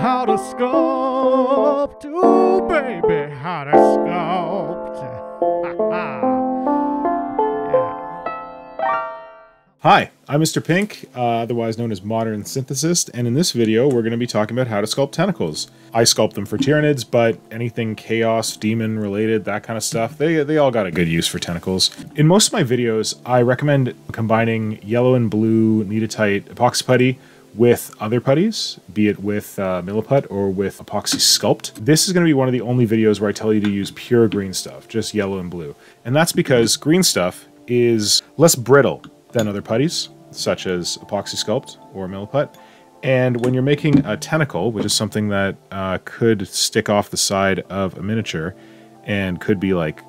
how to sculpt. Ooh, baby, how to sculpt. Hi, I'm Mr. Pink, uh, otherwise known as Modern Synthesist, and in this video we're going to be talking about how to sculpt tentacles. I sculpt them for Tyranids, but anything Chaos, Demon related, that kind of stuff, they, they all got a good use for tentacles. In most of my videos, I recommend combining yellow and blue Kneadatite epoxy putty with other putties, be it with uh, Milliput or with Epoxy Sculpt. This is going to be one of the only videos where I tell you to use pure green stuff, just yellow and blue. And that's because green stuff is less brittle than other putties, such as Epoxy Sculpt or Milliput. And when you're making a tentacle, which is something that uh, could stick off the side of a miniature and could be like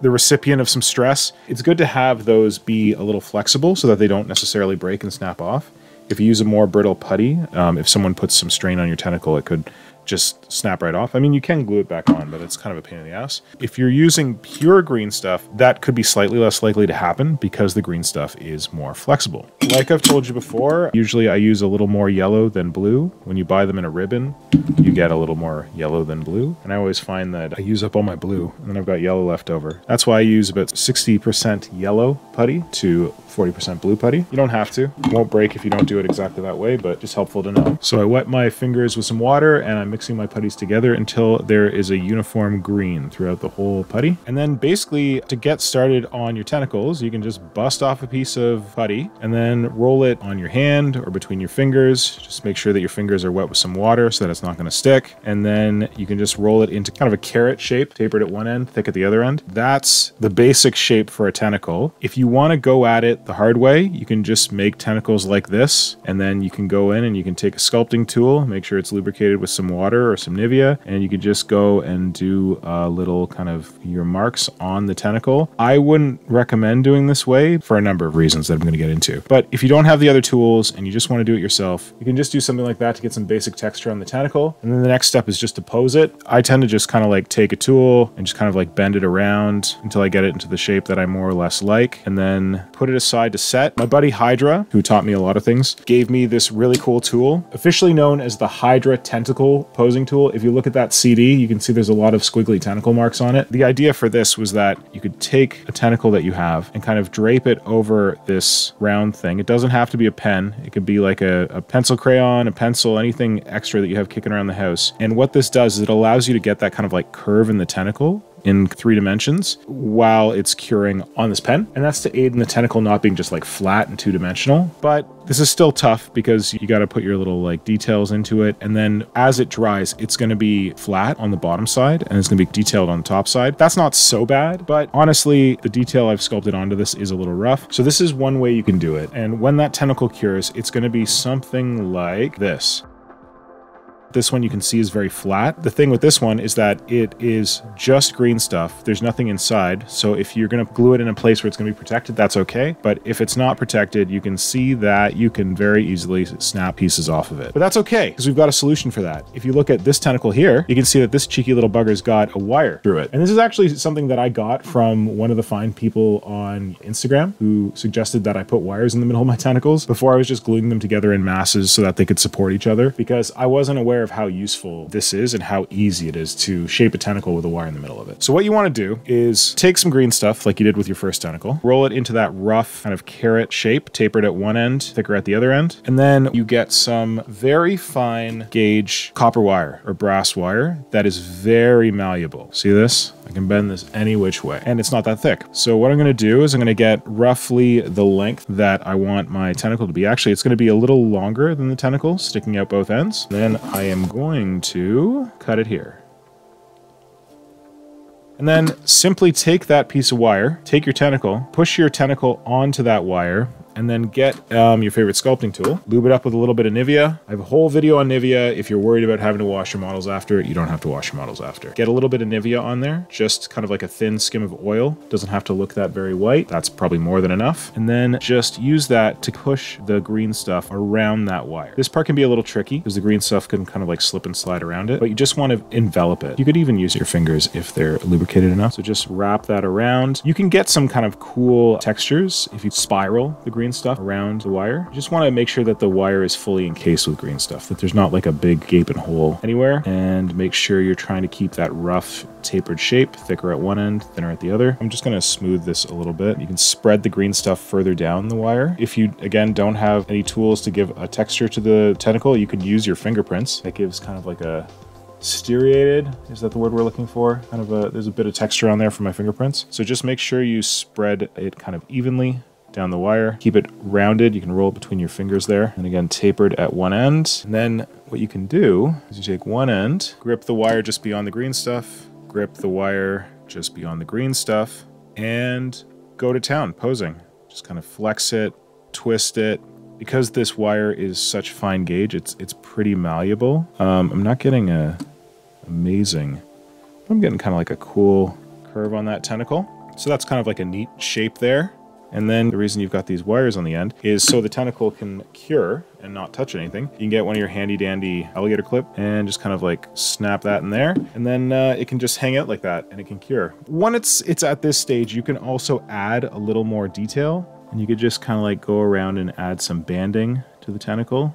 the recipient of some stress, it's good to have those be a little flexible so that they don't necessarily break and snap off. If you use a more brittle putty, um, if someone puts some strain on your tentacle, it could just snap right off. I mean, you can glue it back on, but it's kind of a pain in the ass. If you're using pure green stuff, that could be slightly less likely to happen because the green stuff is more flexible. Like I've told you before, usually I use a little more yellow than blue. When you buy them in a ribbon, you get a little more yellow than blue. And I always find that I use up all my blue and then I've got yellow left over. That's why I use about 60% yellow putty to 40% blue putty. You don't have to. It won't break if you don't do it exactly that way, but just helpful to know. So I wet my fingers with some water and I'm mixing my putties together until there is a uniform green throughout the whole putty. And then basically to get started on your tentacles, you can just bust off a piece of putty and then roll it on your hand or between your fingers. Just make sure that your fingers are wet with some water so that it's not going to stick. And then you can just roll it into kind of a carrot shape, tapered at one end, thick at the other end. That's the basic shape for a tentacle. If you want to go at it the hard way, you can just make tentacles like this, and then you can go in and you can take a sculpting tool, make sure it's lubricated with some water or some Nivea, and you can just go and do a little kind of your marks on the tentacle. I wouldn't recommend doing this way for a number of reasons that I'm going to get into. But if you don't have the other tools and you just want to do it yourself, you can just do something like that to get some basic texture on the tentacle. And then the next step is just to pose it. I tend to just kind of like take a tool and just kind of like bend it around until I get it into the shape that I more or less like, and then put it aside to set. My buddy Hydra, who taught me a lot of things, gave me this really cool tool, officially known as the Hydra Tentacle Posing Tool. If you look at that CD, you can see there's a lot of squiggly tentacle marks on it. The idea for this was that you could take a tentacle that you have and kind of drape it over this round thing. It doesn't have to be a pen. It could be like a, a pencil crayon, a pencil, anything extra that you have kicking around the house. And what this does is it allows you to get that kind of like curve in the tentacle in three dimensions while it's curing on this pen. And that's to aid in the tentacle not being just like flat and two dimensional. But this is still tough because you got to put your little like details into it. And then as it dries, it's going to be flat on the bottom side and it's going to be detailed on the top side. That's not so bad, but honestly, the detail I've sculpted onto this is a little rough. So this is one way you can do it. And when that tentacle cures, it's going to be something like this. This one you can see is very flat. The thing with this one is that it is just green stuff. There's nothing inside. So if you're going to glue it in a place where it's going to be protected, that's okay. But if it's not protected, you can see that you can very easily snap pieces off of it. But that's okay because we've got a solution for that. If you look at this tentacle here, you can see that this cheeky little bugger's got a wire through it. And this is actually something that I got from one of the fine people on Instagram who suggested that I put wires in the middle of my tentacles before I was just gluing them together in masses so that they could support each other because I wasn't aware of how useful this is and how easy it is to shape a tentacle with a wire in the middle of it. So what you want to do is take some green stuff like you did with your first tentacle, roll it into that rough kind of carrot shape, tapered at one end, thicker at the other end, and then you get some very fine gauge copper wire or brass wire that is very malleable. See this? I can bend this any which way and it's not that thick. So what I'm going to do is I'm going to get roughly the length that I want my tentacle to be. Actually, it's going to be a little longer than the tentacle sticking out both ends. Then I am going to cut it here. And then simply take that piece of wire, take your tentacle, push your tentacle onto that wire, and then get um, your favorite sculpting tool. Lube it up with a little bit of Nivea. I have a whole video on Nivea. If you're worried about having to wash your models after, it, you don't have to wash your models after. Get a little bit of Nivea on there, just kind of like a thin skim of oil. Doesn't have to look that very white. That's probably more than enough. And then just use that to push the green stuff around that wire. This part can be a little tricky because the green stuff can kind of like slip and slide around it, but you just want to envelop it. You could even use your fingers if they're lubricated enough. So just wrap that around. You can get some kind of cool textures if you spiral the green green stuff around the wire. You just want to make sure that the wire is fully encased with green stuff, that there's not like a big gaping hole anywhere, and make sure you're trying to keep that rough tapered shape, thicker at one end, thinner at the other. I'm just going to smooth this a little bit. You can spread the green stuff further down the wire. If you, again, don't have any tools to give a texture to the tentacle, you could use your fingerprints. That gives kind of like a striated is that the word we're looking for kind of a there's a bit of texture on there for my fingerprints so just make sure you spread it kind of evenly down the wire keep it rounded you can roll it between your fingers there and again tapered at one end and then what you can do is you take one end grip the wire just beyond the green stuff grip the wire just beyond the green stuff and go to town posing just kind of flex it twist it because this wire is such fine gauge, it's it's pretty malleable. Um, I'm not getting a amazing, I'm getting kind of like a cool curve on that tentacle. So that's kind of like a neat shape there. And then the reason you've got these wires on the end is so the tentacle can cure and not touch anything. You can get one of your handy dandy alligator clip and just kind of like snap that in there. And then uh, it can just hang out like that and it can cure. When it's, it's at this stage, you can also add a little more detail and you could just kind of like go around and add some banding to the tentacle.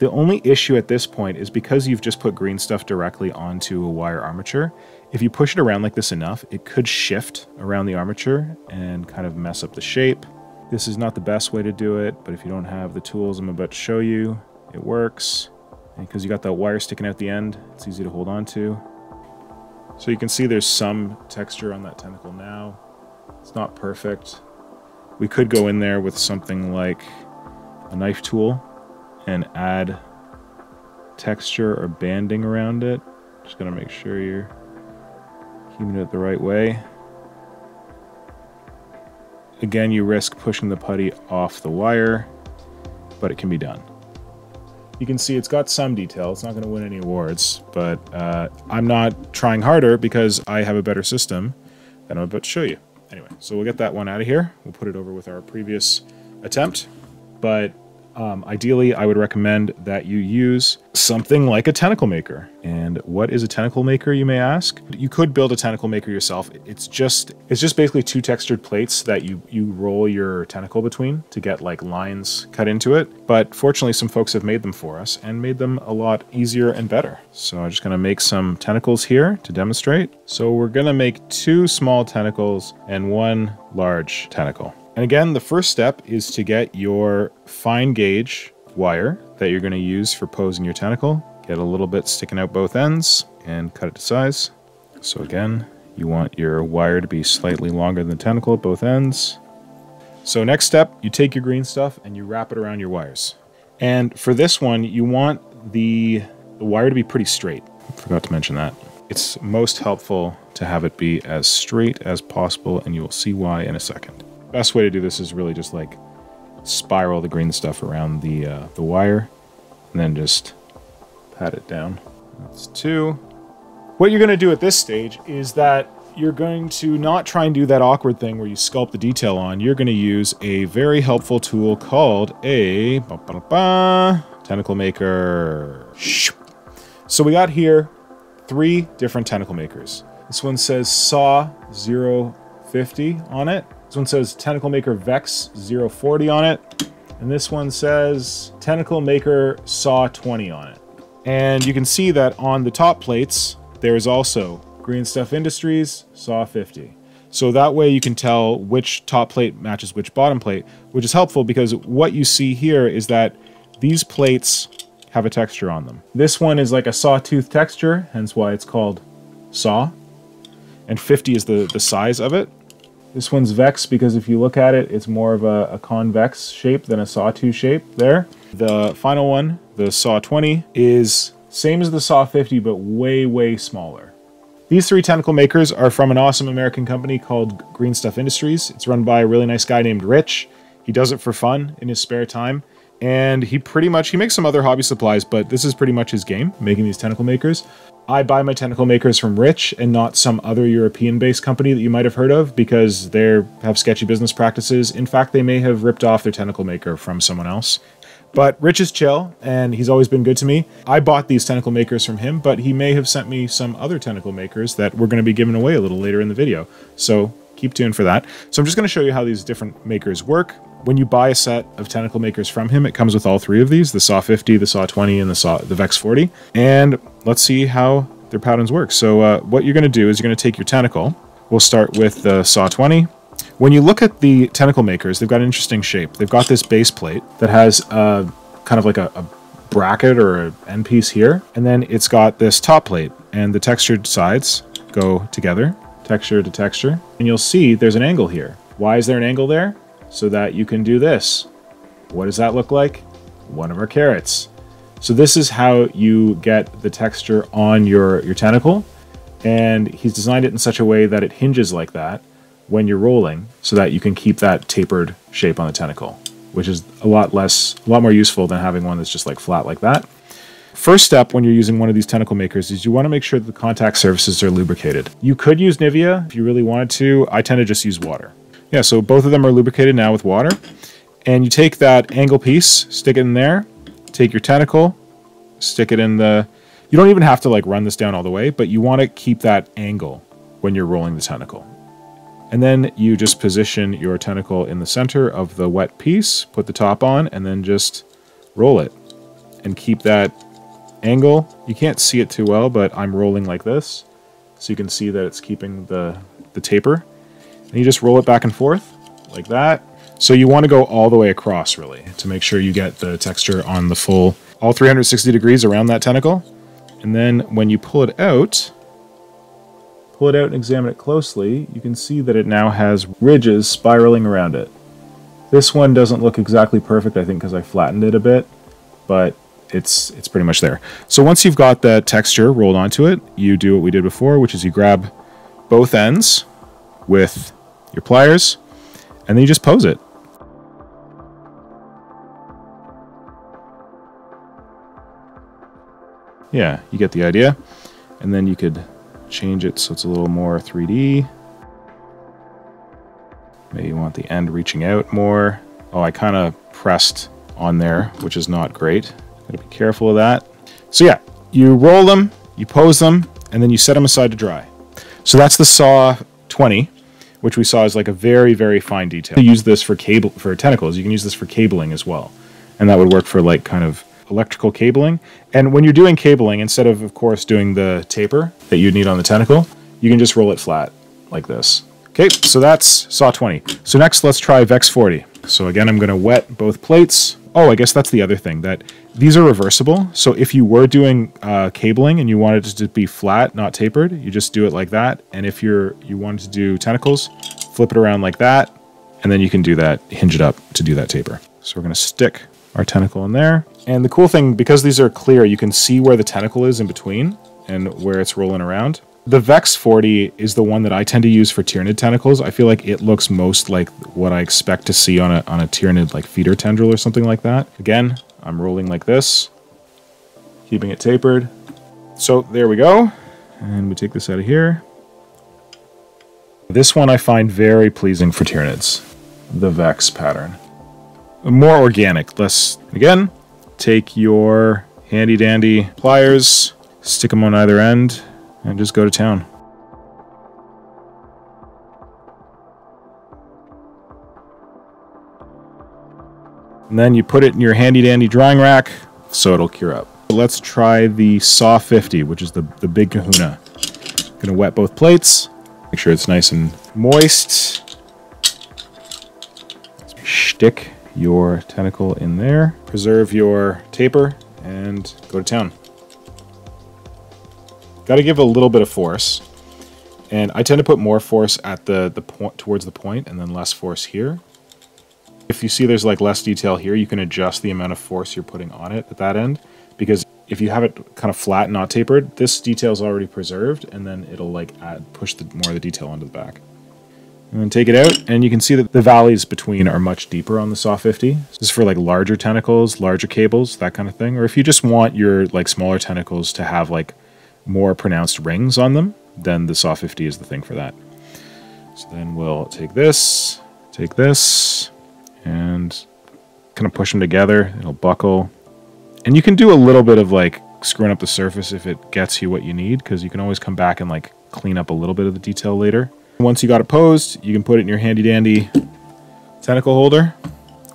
The only issue at this point is because you've just put green stuff directly onto a wire armature, if you push it around like this enough, it could shift around the armature and kind of mess up the shape. This is not the best way to do it, but if you don't have the tools I'm about to show you, it works. And because you got that wire sticking out the end, it's easy to hold on to. So you can see there's some texture on that tentacle now. It's not perfect, we could go in there with something like a knife tool and add texture or banding around it. Just gonna make sure you're keeping it the right way. Again, you risk pushing the putty off the wire, but it can be done. You can see it's got some detail. It's not going to win any awards, but uh, I'm not trying harder because I have a better system that I'm about to show you. Anyway, so we'll get that one out of here. We'll put it over with our previous attempt. But um, ideally, I would recommend that you use something like a tentacle maker. And what is a tentacle maker, you may ask? You could build a tentacle maker yourself. It's just it's just basically two textured plates that you you roll your tentacle between to get like lines cut into it. But fortunately, some folks have made them for us and made them a lot easier and better. So I'm just gonna make some tentacles here to demonstrate. So we're gonna make two small tentacles and one large tentacle. And again, the first step is to get your fine gauge wire that you're going to use for posing your tentacle. Get a little bit sticking out both ends and cut it to size. So again, you want your wire to be slightly longer than the tentacle at both ends. So next step, you take your green stuff and you wrap it around your wires. And for this one, you want the, the wire to be pretty straight. Forgot to mention that. It's most helpful to have it be as straight as possible, and you will see why in a second best way to do this is really just like spiral the green stuff around the uh, the wire and then just pat it down. That's two. What you're going to do at this stage is that you're going to not try and do that awkward thing where you sculpt the detail on. You're going to use a very helpful tool called a tentacle maker. So we got here three different tentacle makers. This one says SAW 050 on it. This one says Tentacle Maker Vex 040 on it. And this one says Tentacle Maker Saw 20 on it. And you can see that on the top plates, there's also Green Stuff Industries Saw 50. So that way you can tell which top plate matches which bottom plate, which is helpful because what you see here is that these plates have a texture on them. This one is like a sawtooth texture, hence why it's called saw. And 50 is the, the size of it. This one's Vex because if you look at it, it's more of a, a convex shape than a sawtooth shape there. The final one, the Saw 20, is same as the Saw 50, but way, way smaller. These three tentacle makers are from an awesome American company called Green Stuff Industries. It's run by a really nice guy named Rich. He does it for fun in his spare time. And he pretty much, he makes some other hobby supplies, but this is pretty much his game, making these tentacle makers. I buy my tentacle makers from Rich and not some other European-based company that you might have heard of because they have sketchy business practices. In fact, they may have ripped off their tentacle maker from someone else. But Rich is chill, and he's always been good to me. I bought these tentacle makers from him, but he may have sent me some other tentacle makers that we're going to be giving away a little later in the video. So keep tuned for that. So I'm just going to show you how these different makers work. When you buy a set of tentacle makers from him, it comes with all three of these, the Saw 50, the Saw 20, and the Saw the Vex 40. And let's see how their patterns work. So uh, what you're going to do is you're going to take your tentacle. We'll start with the Saw 20. When you look at the tentacle makers, they've got an interesting shape. They've got this base plate that has uh, kind of like a, a bracket or an end piece here. And then it's got this top plate and the textured sides go together, texture to texture. And you'll see there's an angle here. Why is there an angle there? So that you can do this. What does that look like? One of our carrots. So this is how you get the texture on your, your tentacle. And he's designed it in such a way that it hinges like that when you're rolling so that you can keep that tapered shape on the tentacle, which is a lot less, a lot more useful than having one that's just like flat like that. First step when you're using one of these tentacle makers is you want to make sure that the contact surfaces are lubricated. You could use Nivea if you really wanted to. I tend to just use water. Yeah, so both of them are lubricated now with water. And you take that angle piece, stick it in there, take your tentacle, stick it in the... You don't even have to like run this down all the way, but you want to keep that angle when you're rolling the tentacle. And then you just position your tentacle in the center of the wet piece, put the top on, and then just roll it. And keep that angle. You can't see it too well, but I'm rolling like this. So you can see that it's keeping the, the taper. And you just roll it back and forth, like that. So you want to go all the way across, really, to make sure you get the texture on the full, all 360 degrees around that tentacle. And then when you pull it out, pull it out and examine it closely, you can see that it now has ridges spiraling around it. This one doesn't look exactly perfect, I think, because I flattened it a bit, but it's it's pretty much there. So once you've got the texture rolled onto it, you do what we did before, which is you grab both ends with your pliers, and then you just pose it. Yeah, you get the idea. And then you could change it so it's a little more 3D. Maybe you want the end reaching out more. Oh, I kind of pressed on there, which is not great. Gotta be careful of that. So yeah, you roll them, you pose them, and then you set them aside to dry. So that's the Saw 20, which we saw is like a very, very fine detail. You use this for cable for tentacles. You can use this for cabling as well. And that would work for like kind of electrical cabling. And when you're doing cabling, instead of, of course, doing the taper that you'd need on the tentacle, you can just roll it flat like this. Okay, so that's Saw 20. So next, let's try Vex 40. So again, I'm to wet both plates. Oh, I guess that's the other thing, that these are reversible. So if you were doing uh, cabling and you wanted it to be flat, not tapered, you just do it like that. And if you're you wanted to do tentacles, flip it around like that, and then you can do that, hinge it up to do that taper. So we're to stick our tentacle in there. And the cool thing, because these are clear, you can see where the tentacle is in between and where it's rolling around. The Vex 40 is the one that I tend to use for Tyranid tentacles. I feel like it looks most like what I expect to see on a, on a Tyranid like feeder tendril or something like that. Again, I'm rolling like this, keeping it tapered. So there we go. And we take this out of here. This one I find very pleasing for Tyranids, the Vex pattern more organic. Less, again, take your handy dandy pliers, stick them on either end, and just go to town. And then you put it in your handy dandy drying rack so it'll cure up. Let's try the Saw 50, which is the, the big kahuna. Gonna wet both plates, make sure it's nice and moist. Stick your tentacle in there, preserve your taper, and go to town. Got to give a little bit of force. And I tend to put more force at the, the point towards the point and then less force here. If you see there's like less detail here, you can adjust the amount of force you're putting on it at that end. Because if you have it kind of flat, not tapered, this detail is already preserved and then it'll like add, push the, more of the detail onto the back. And then take it out, and you can see that the valleys between are much deeper on the Saw 50. This is for like larger tentacles, larger cables, that kind of thing. Or if you just want your like smaller tentacles to have like more pronounced rings on them, then the Saw 50 is the thing for that. So then we'll take this, take this, and kind of push them together. It'll buckle. And you can do a little bit of like screwing up the surface if it gets you what you need, because you can always come back and like clean up a little bit of the detail later. Once you got it posed, you can put it in your handy dandy tentacle holder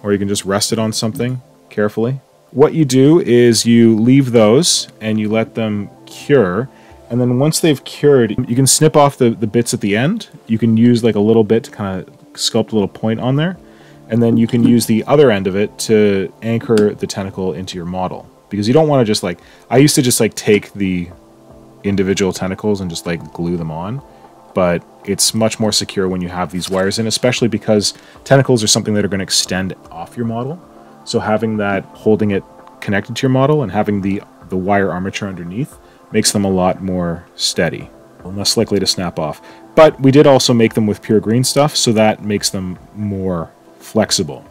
or you can just rest it on something carefully. What you do is you leave those and you let them cure. And then once they've cured, you can snip off the, the bits at the end. You can use like a little bit to kind of sculpt a little point on there. And then you can use the other end of it to anchor the tentacle into your model. Because you don't want to just like, I used to just like take the individual tentacles and just like glue them on. But it's much more secure when you have these wires in, especially because tentacles are something that are going to extend off your model. So having that holding it connected to your model and having the, the wire armature underneath makes them a lot more steady and less likely to snap off. But we did also make them with pure green stuff, so that makes them more flexible.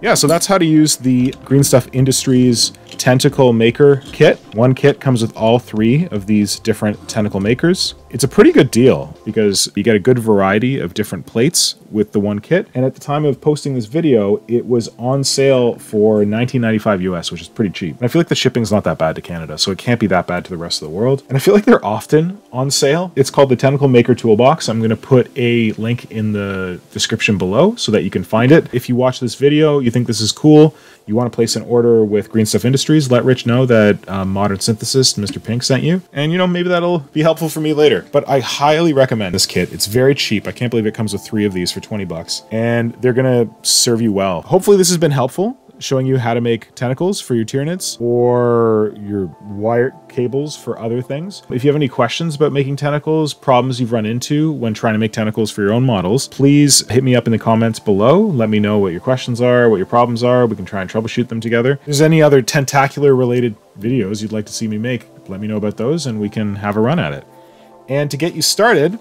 Yeah, so that's how to use the Green Stuff Industries Tentacle Maker Kit. One kit comes with all three of these different tentacle makers. It's a pretty good deal because you get a good variety of different plates with the one kit. And at the time of posting this video, it was on sale for 19.95 US, which is pretty cheap. And I feel like the shipping's not that bad to Canada, so it can't be that bad to the rest of the world. And I feel like they're often on sale. It's called the Tentacle Maker Toolbox. I'm going to put a link in the description below so that you can find it. If you watch this video, you think this is cool, you want to place an order with Green Stuff Industries, let Rich know that um, Modern Synthesist Mr. Pink sent you. And, you know, maybe that'll be helpful for me later. But I highly recommend this kit. It's very cheap. I can't believe it comes with three of these for 20 bucks. And they're to serve you well. Hopefully this has been helpful showing you how to make tentacles for your Tyranids or your wire cables for other things. If you have any questions about making tentacles, problems you've run into when trying to make tentacles for your own models, please hit me up in the comments below. Let me know what your questions are, what your problems are. We can try and troubleshoot them together. If there's any other tentacular related videos you'd like to see me make, let me know about those and we can have a run at it. And to get you started,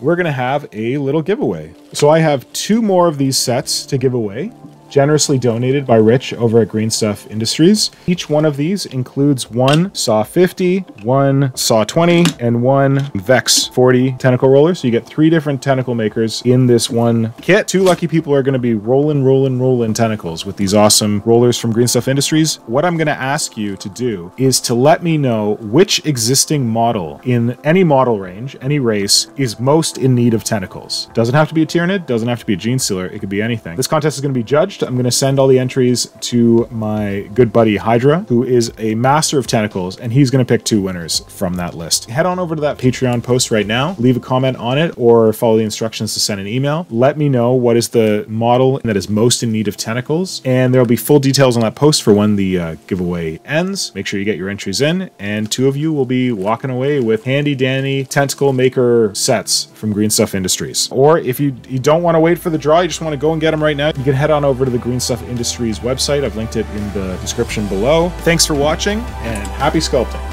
we're going to have a little giveaway. So I have two more of these sets to give away generously donated by Rich over at Green Stuff Industries. Each one of these includes one Saw 50, one Saw 20, and one Vex 40 tentacle roller. So you get three different tentacle makers in this one kit. Two lucky people are going to be rolling, rolling, rolling tentacles with these awesome rollers from Green Stuff Industries. What I'm going to ask you to do is to let me know which existing model in any model range, any race, is most in need of tentacles. Doesn't have to be a Tyranid, doesn't have to be a Genestealer, it could be anything. This contest is going to be judged I'm going to send all the entries to my good buddy Hydra, who is a master of tentacles, and he's going to pick two winners from that list. Head on over to that Patreon post right now, leave a comment on it, or follow the instructions to send an email. Let me know what is the model that is most in need of tentacles, and there'll be full details on that post for when the uh, giveaway ends. Make sure you get your entries in, and two of you will be walking away with handy dandy tentacle maker sets from Green Stuff Industries. Or if you, you don't want to wait for the draw, you just want to go and get them right now, you can head on over the Green Stuff Industries website. I've linked it in the description below. Thanks for watching and happy sculpting.